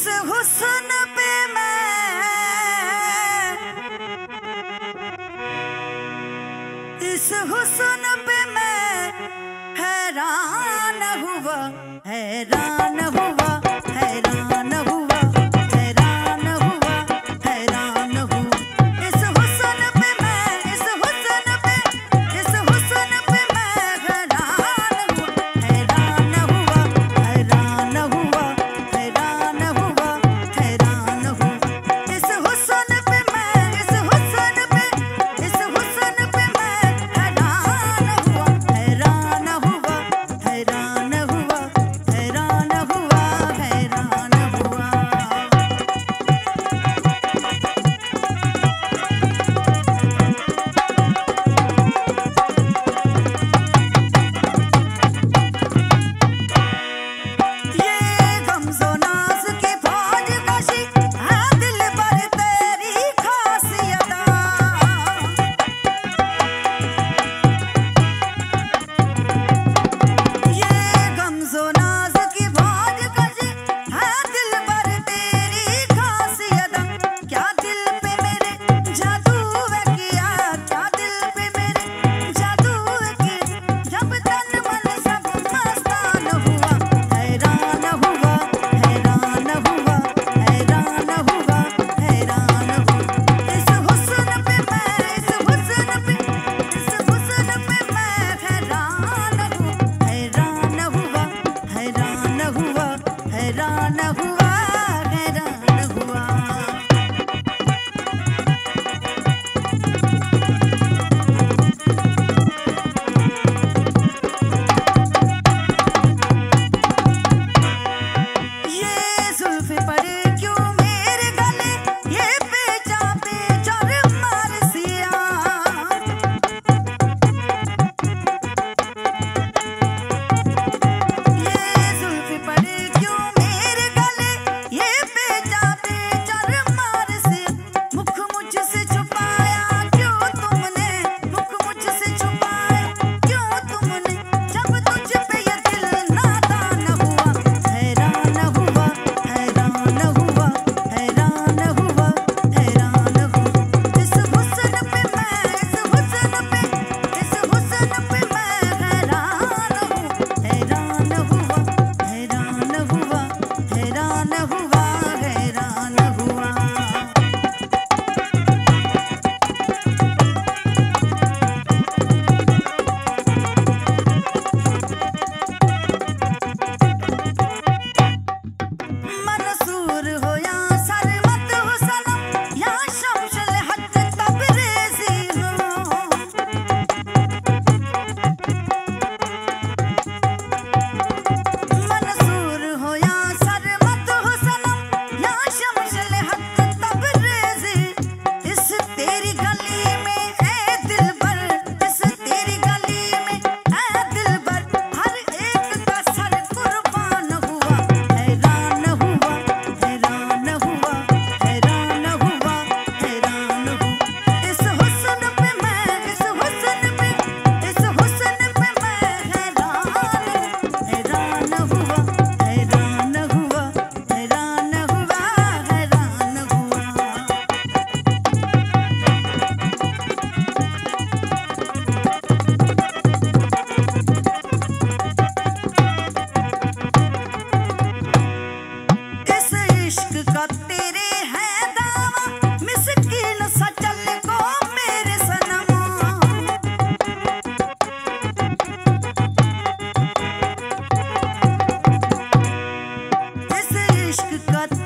इस हुसन पे मैं इस हुसन पे मैं हैरान हुआ हैरान हुआ। got